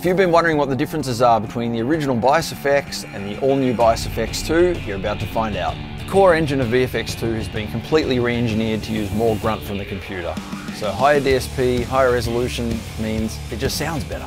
If you've been wondering what the differences are between the original BIAS FX and the all-new BIAS FX 2, you're about to find out. The core engine of VFX 2 has been completely re-engineered to use more grunt from the computer. So higher DSP, higher resolution means it just sounds better.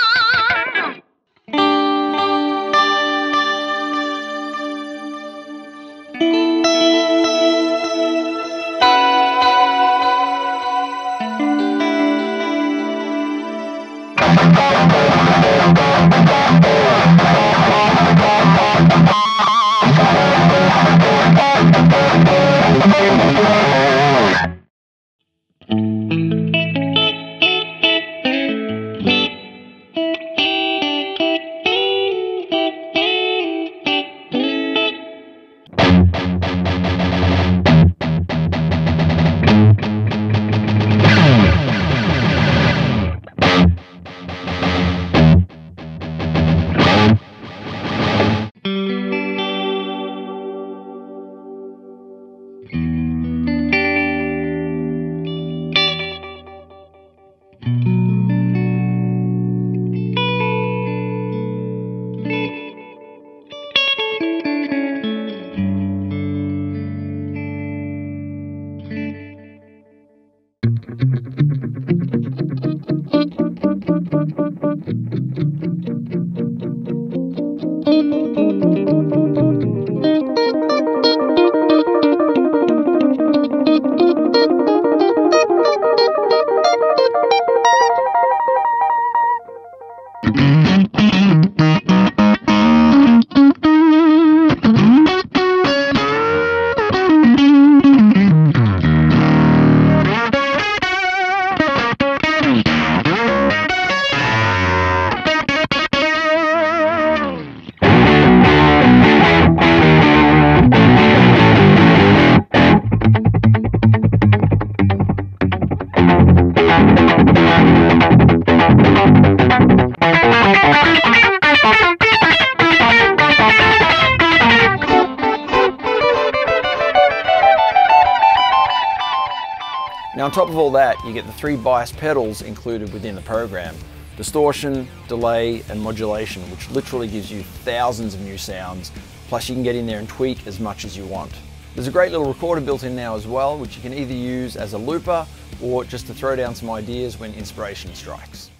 Now on top of all that, you get the three bias pedals included within the program. Distortion, delay, and modulation, which literally gives you thousands of new sounds. Plus you can get in there and tweak as much as you want. There's a great little recorder built in now as well, which you can either use as a looper or just to throw down some ideas when inspiration strikes.